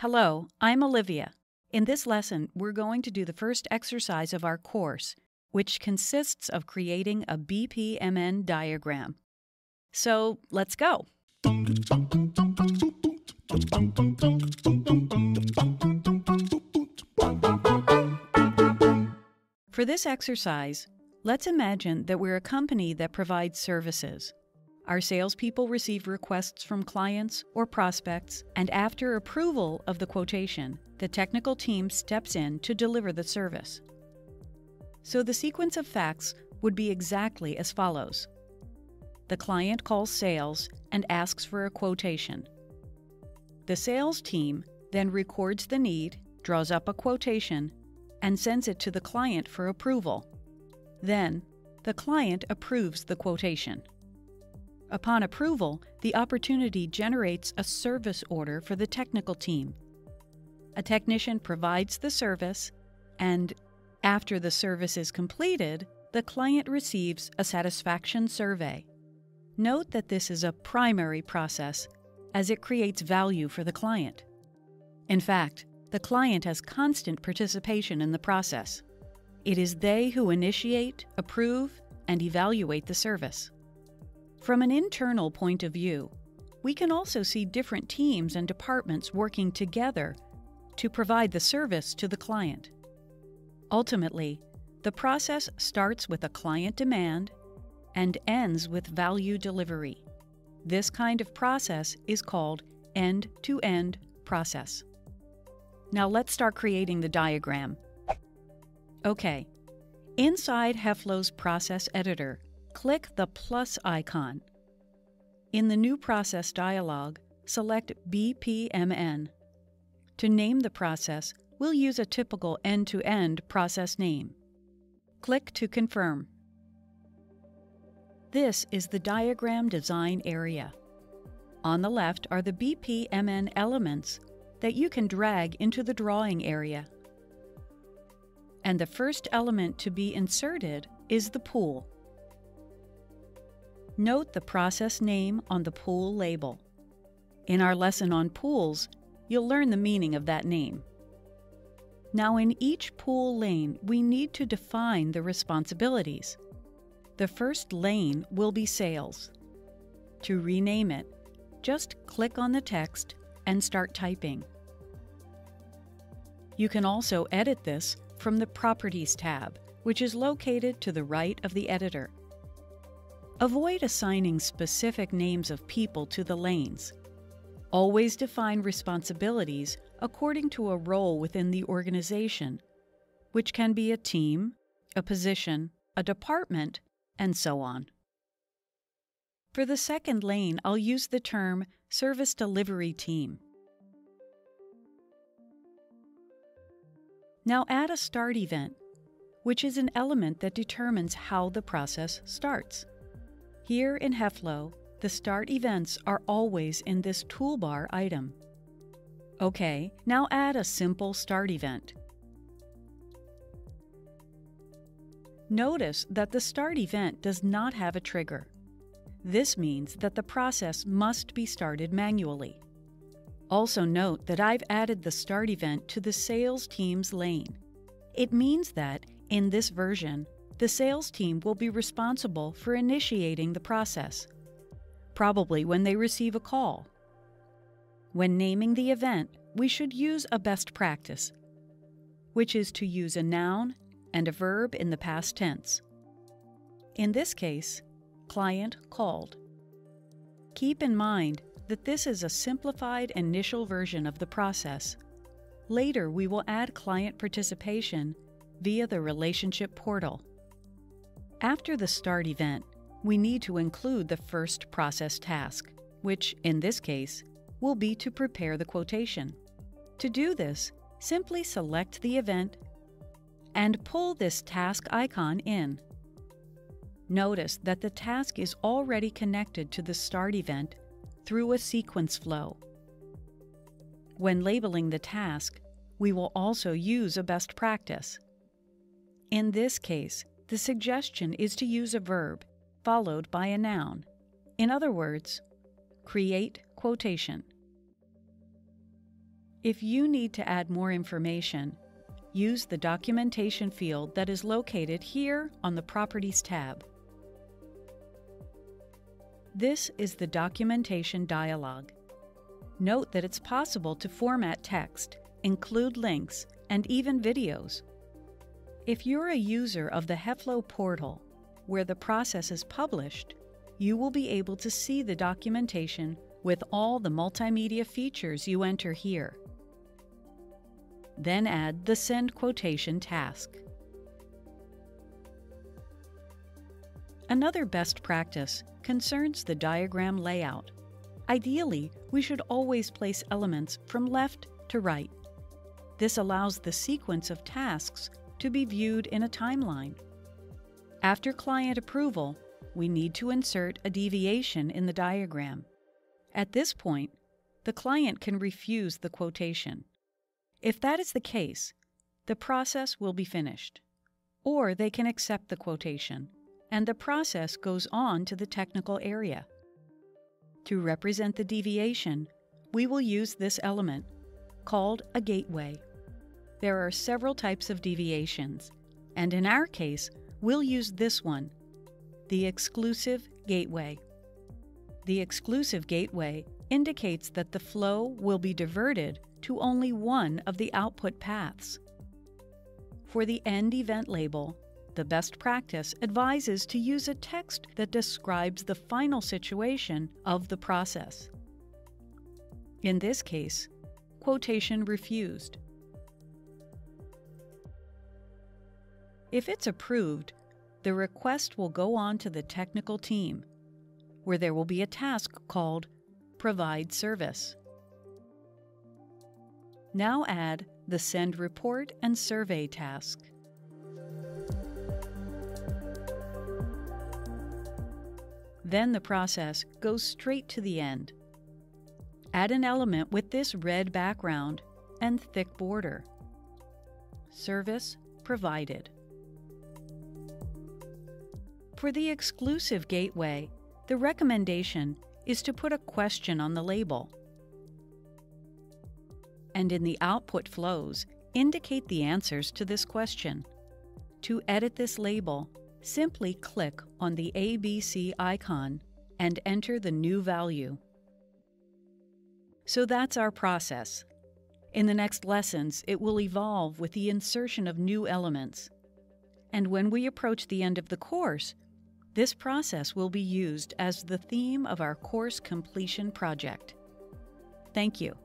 Hello, I'm Olivia. In this lesson, we're going to do the first exercise of our course, which consists of creating a BPMN diagram. So let's go. For this exercise, let's imagine that we're a company that provides services. Our salespeople receive requests from clients or prospects, and after approval of the quotation, the technical team steps in to deliver the service. So the sequence of facts would be exactly as follows The client calls sales and asks for a quotation. The sales team then records the need, draws up a quotation, and sends it to the client for approval. Then, the client approves the quotation. Upon approval, the opportunity generates a service order for the technical team. A technician provides the service, and after the service is completed, the client receives a satisfaction survey. Note that this is a primary process, as it creates value for the client. In fact, the client has constant participation in the process. It is they who initiate, approve, and evaluate the service. From an internal point of view, we can also see different teams and departments working together to provide the service to the client. Ultimately, the process starts with a client demand and ends with value delivery. This kind of process is called end to end process. Now let's start creating the diagram. Okay, inside Heflo's process editor, click the plus icon. In the New Process dialog, select BPMN. To name the process, we'll use a typical end-to-end process name. Click to confirm. This is the diagram design area. On the left are the BPMN elements that you can drag into the drawing area. And the first element to be inserted is the pool. Note the process name on the pool label. In our lesson on pools, you'll learn the meaning of that name. Now, in each pool lane, we need to define the responsibilities. The first lane will be sales. To rename it, just click on the text and start typing. You can also edit this from the Properties tab, which is located to the right of the editor. Avoid assigning specific names of people to the lanes. Always define responsibilities according to a role within the organization, which can be a team, a position, a department, and so on. For the second lane, I'll use the term Service Delivery Team. Now add a start event, which is an element that determines how the process starts. Here in Heflo, the start events are always in this toolbar item. Okay, now add a simple start event. Notice that the start event does not have a trigger. This means that the process must be started manually. Also note that I've added the start event to the sales team's lane. It means that, in this version, the sales team will be responsible for initiating the process, probably when they receive a call. When naming the event, we should use a best practice, which is to use a noun and a verb in the past tense. In this case, client called. Keep in mind that this is a simplified initial version of the process. Later, we will add client participation via the Relationship Portal. After the start event, we need to include the first process task, which, in this case, will be to prepare the quotation. To do this, simply select the event and pull this task icon in. Notice that the task is already connected to the start event through a sequence flow. When labeling the task, we will also use a best practice. In this case, the suggestion is to use a verb followed by a noun. In other words, create quotation. If you need to add more information, use the documentation field that is located here on the Properties tab. This is the documentation dialog. Note that it's possible to format text, include links, and even videos. If you're a user of the Heflo portal, where the process is published, you will be able to see the documentation with all the multimedia features you enter here. Then add the Send Quotation task. Another best practice concerns the diagram layout. Ideally, we should always place elements from left to right. This allows the sequence of tasks to be viewed in a timeline. After client approval, we need to insert a deviation in the diagram. At this point, the client can refuse the quotation. If that is the case, the process will be finished. Or they can accept the quotation, and the process goes on to the technical area. To represent the deviation, we will use this element, called a gateway. There are several types of deviations, and in our case, we'll use this one, the exclusive gateway. The exclusive gateway indicates that the flow will be diverted to only one of the output paths. For the end event label, the best practice advises to use a text that describes the final situation of the process. In this case, quotation refused. If it's approved, the request will go on to the technical team, where there will be a task called Provide Service. Now add the Send Report and Survey task. Then the process goes straight to the end. Add an element with this red background and thick border. Service provided. For the exclusive gateway, the recommendation is to put a question on the label and in the output flows, indicate the answers to this question. To edit this label, simply click on the ABC icon and enter the new value. So that's our process. In the next lessons, it will evolve with the insertion of new elements. And when we approach the end of the course, this process will be used as the theme of our course completion project. Thank you.